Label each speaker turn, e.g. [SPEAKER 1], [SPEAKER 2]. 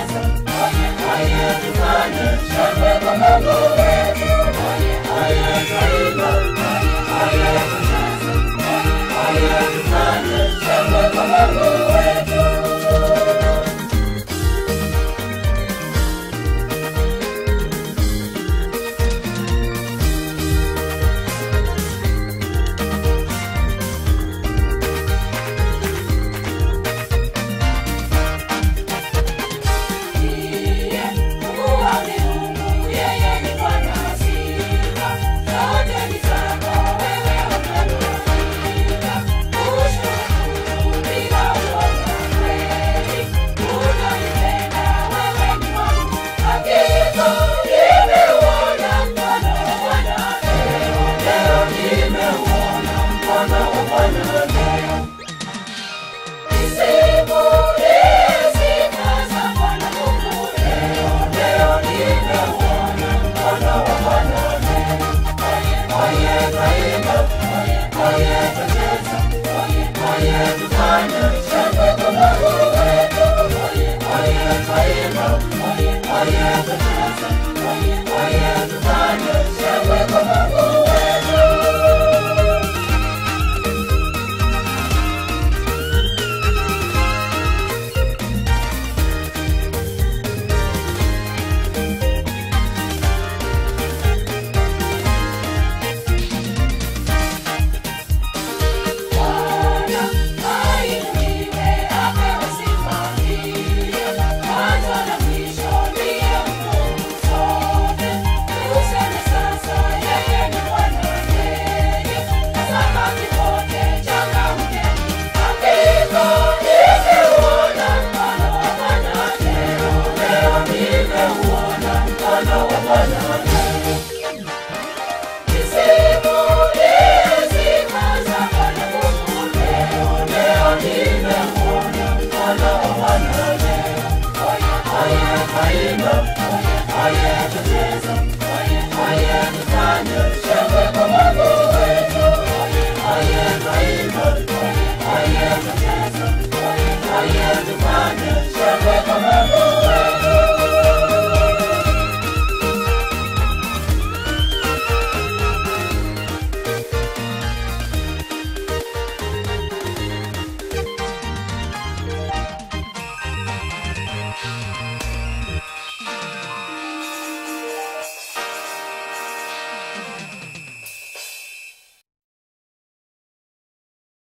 [SPEAKER 1] Yesu, oye, oye, tufanye shangwe kwa Mungu. Mungu,